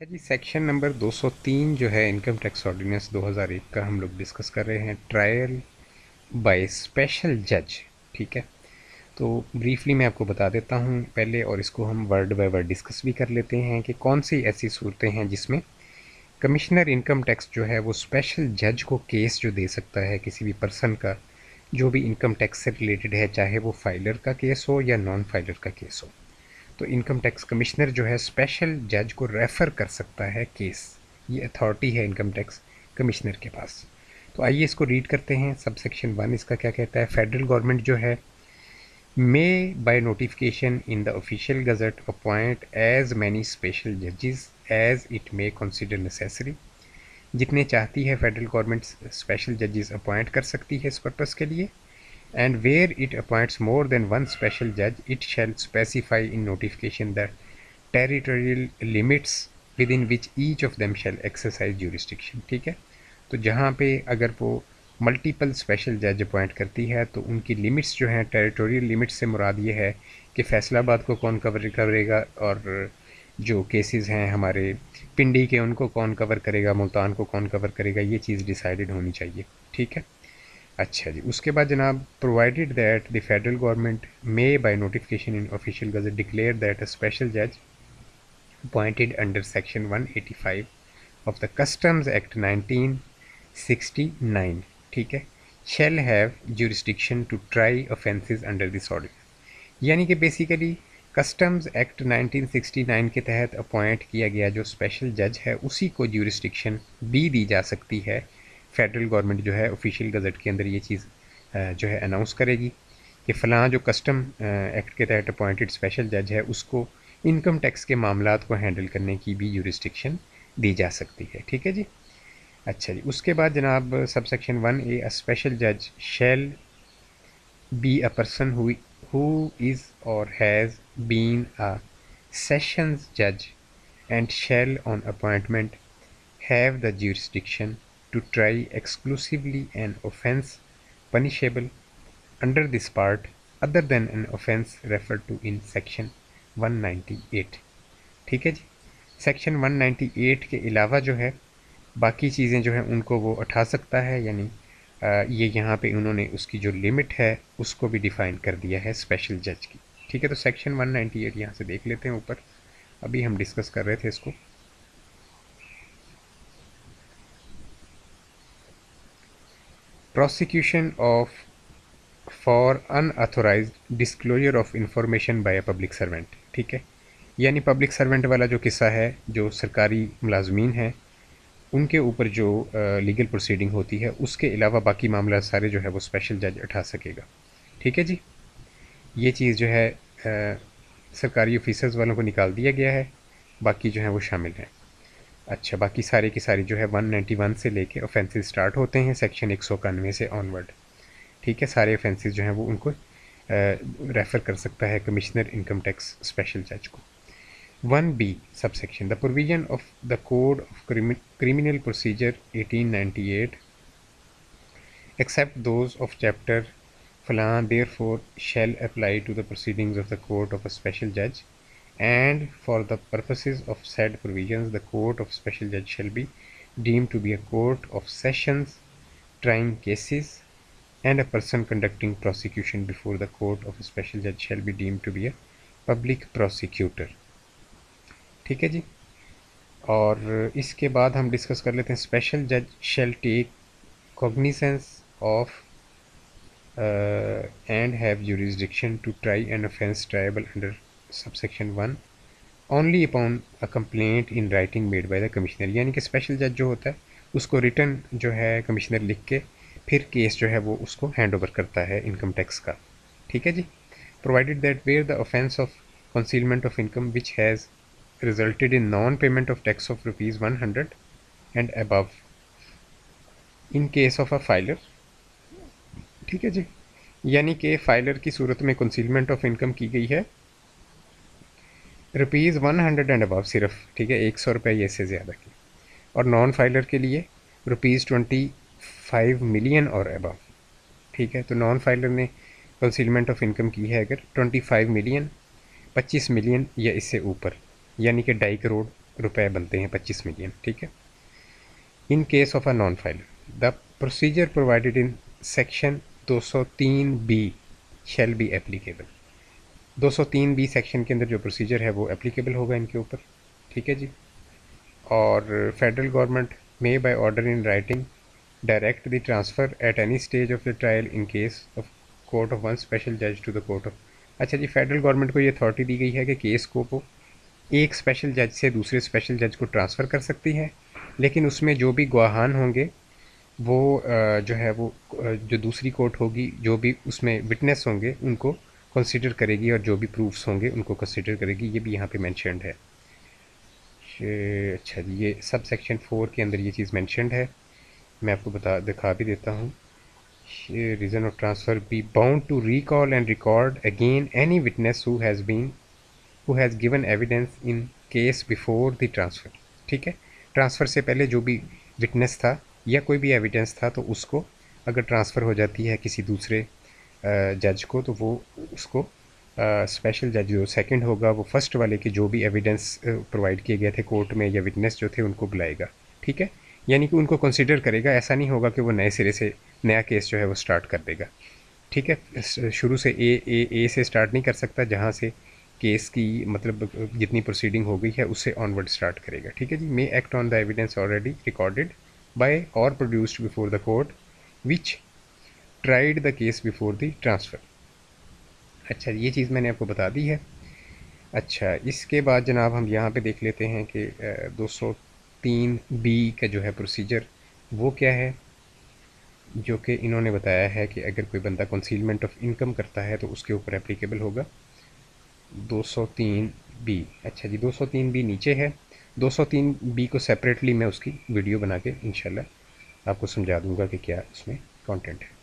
अच्छा जी section number 203 जो है इनकम टैक्स ऑर्डिनेंस 2001 का हम लोग डिस्कस कर रहे हैं। ट्रायल बाय स्पेशल जज ठीक है? तो ब्रीफली मैं आपको बता देता हूँ पहले और इसको हम वर्ड बाय वर्ड डिस्कस भी कर लेते हैं कि कौन सी ऐसी सूरतें हैं जिसमें कमिश्नर इनकम टैक्स जो है वो स्पेशल जज को केस जो दे सकता है किसी भी पर्सन का, जो भी इनकम टैक्स से रिलेटेड है, चाहे वो फाइलर का केस हो या नॉन फाइलर का केस हो। तो इनकम टैक्स कमिश्नर जो है स्पेशल जज को रेफ़र कर सकता है केस ये अथॉरिटी है इनकम टैक्स कमिश्नर के पास. तो आइए इसको रीड करते हैं. सब सेक्शन वन इसका क्या कहता है? फेडरल गवर्नमेंट जो है may by notification in the official gazette appoint as many special जजेस as it may consider necessary जितने चाहती है फेडरल गवर्नमेंट स्पेशल जजेस अपॉइंट कर सकती है इस पर्पज़ के लिए. And where it appoints more than one special judge it shall specify in notification the territorial limits within which each of them shall exercise jurisdiction ठीक है तो जहाँ पे अगर वो मल्टीपल स्पेशल जज अपॉइंट करती है तो उनकी लिमिट्स जो हैं टेरिटोरियल लिमिट्स से मुराद ये है कि फैसलाबाद को कौन कवर करेगा और जो केसेस हैं हमारे पिंडी के उनको कौन कवर करेगा मुल्तान को कौन कवर करेगा ये चीज़ डिसाइडेड होनी चाहिए ठीक है अच्छा जी, उसके बाद जनाब provided that the federal government may by notification in official gazette declare that a special जज appointed under section 185 of the customs act 1969 ठीक है, shall have jurisdiction to try offences under this ordinance यानी कि basically customs act 1969 के तहत appoint किया गया जो स्पेशल जज है, उसी को ज्यूरिस्डिक्शन भी दी जा सकती है फेडरल गवर्नमेंट जो है ऑफिशियल गज़ट के अंदर ये चीज़ जो है अनाउंस करेगी कि फ़लाँ जो कस्टम एक्ट के तहत अपॉइंटेड स्पेशल जज है, उसको इनकम टैक्स के मामला को हैंडल करने की भी यूरिस्टिक्शन दी जा सकती है। ठीक है जी? अच्छा जी, उसके बाद जनाब sub section one a special जज shall be a person who is और हैज़ बीन अ सेशंस जज and shall on appointment have the jurisdiction to try exclusively an offence punishable under this part other than an offence referred to in section 198 ठीक है जी? Section 198 के अलावा जो है, बाकी चीज़ें जो हैं उनको वो उठा सकता है, यानी ये यहाँ पे उन्होंने उसकी जो लिमिट है, उसको भी डिफ़ाइन कर दिया है स्पेशल जज की। ठीक है तो सेक्शन 198 यहाँ से देख लेते हैं ऊपर। अभी हम डिस्कस कर रहे थे इसको। Prosecution of for unauthorized disclosure of information by a public servant ठीक है? यानी पब्लिक सर्वेंट वाला जो किस्सा है जो सरकारी मुलाजमीन हैं उनके ऊपर जो लीगल प्रोसीडिंग होती है उसके अलावा बाकी मामला सारे जो है वो स्पेशल जज उठा सकेगा। ठीक है जी? ये चीज़ जो है आ, सरकारी ऑफिसर्स वालों को निकाल दिया गया है बाकी जो है वो शामिल हैं। अच्छा बाकी सारे की सारी जो है 191 से लेके ऑफेंसेस स्टार्ट होते हैं सेक्शन एक सौ इक्यानवे से ऑनवर्ड ठीक है, सारे ऑफेंसेस जो हैं वो उनको रेफ़र कर सकता है कमिश्नर इनकम टैक्स स्पेशल जज को। One B sub section the provision of the code of criminal procedure 1898 except those of chapter फलां therefore shall apply to the proceedings of the court of a special जज and for the purposes of said provisions the court of special judge shall be deemed to be a court of sessions trying cases and a person conducting prosecution before the court of a special judge shall be deemed to be a public prosecutor ठीक है जी और इसके बाद हम discuss कर लेते हैं स्पेशल जज shall take cognizance of uh, and have jurisdiction to try an offence triable under subsection one only upon a complaint in writing made by the commissioner यानी कि स्पेशल जज जो होता है, उसको रिटर्न जो है कमिश्नर लिख के, फिर केस जो है वो उसको हैंड ओवर करता है इनकम टैक्स का। ठीक है जी? Provided that where the offence of income which has resulted in non payment of tax of rupees one hundred and above in case of a filer ठीक है जी? यानी कि फाइलर की सूरत में कंसीलमेंट ऑफ़ इनकम की गई है rupees one hundred and above सिर्फ़, ठीक है, एक सौ रुपये ये से ज़्यादा की। और नॉन फाइलर के लिए रुपीज़ ट्वेंटी फाइव मिलियन और अबव, ठीक है तो नॉन फाइलर ने कंसीलमेंट ऑफ़ इनकम की है अगर ट्वेंटी फाइव मिलियन, पच्चीस मिलियन या इससे ऊपर, यानी कि ढाई करोड़ रुपए बनते हैं पच्चीस मिलियन, ठीक है। In case of a non filer the procedure provided in section 203 B shall be applicable 203 B section के अंदर जो प्रोसीजर है वो एप्लीकेबल होगा इनके ऊपर। ठीक है जी? और federal government may by order in writing direct the transfer at any stage of the trial in case of court of one special जज टू द कोर्ट ऑफ़ अच्छा जी फेडरल गवर्नमेंट को ये अथॉरिटी दी गई है कि केस को वो एक स्पेशल जज से दूसरे स्पेशल जज को ट्रांसफ़र कर सकती है, लेकिन उसमें जो भी गवाहान होंगे, वो जो है वो जो दूसरी कोर्ट होगी, जो भी उसमें विटनेस होंगे, उनको कंसिडर करेगी और जो भी प्रूफ्स होंगे उनको कंसिडर करेगी, ये भी यहाँ पे मैंशनड है। अच्छा ये सब सेक्शन फोर के अंदर ये चीज़ मैंशनड है। मैं आपको बता, दिखा भी देता हूँ। Reason of transfer be bound to recall and record again any witness who has been, who has given evidence in case before the transfer, ठीक है? ट्रांसफ़र से पहले जो भी विटनेस था या कोई भी एविडेंस था तो उसको अगर ट्रांसफ़र हो जाती है किसी दूसरे जज को तो वो उसको स्पेशल जज जो सेकंड होगा, वो फ़र्स्ट वाले के जो भी एविडेंस प्रोवाइड किए गए थे कोर्ट में या विटनेस जो थे, उनको बुलाएगा। ठीक है? यानी कि उनको कंसिडर करेगा। ऐसा नहीं होगा कि वो नए सिरे से, नया केस जो है, वो स्टार्ट कर देगा। ठीक है? शुरू से ए ए ए से स्टार्ट नहीं कर सकता, जहाँ से केस की मतलब जितनी प्रोसीडिंग हो गई है, उससे ऑनवर्ड स्टार्ट करेगा। ठीक है जी? May act on the evidence already recorded by और produced before the court which tried the case before the transfer अच्छा ये चीज़ मैंने आपको बता दी है। अच्छा इसके बाद जनाब हम यहाँ पे देख लेते हैं कि दो सौ तीन बी का जो है प्रोसीजर वो क्या है? जो कि इन्होंने बताया है कि अगर कोई बंदा कंसीलमेंट ऑफ़ इनकम करता है तो उसके ऊपर एप्लीकेबल होगा। 203 बी। अच्छा जी 203 बी नीचे है। 203 बी को सेपरेटली मैं उसकी वीडियो बना के, इंशाल्लाह, आपको समझा दूँगा कि क्या उसमें कंटेंट है।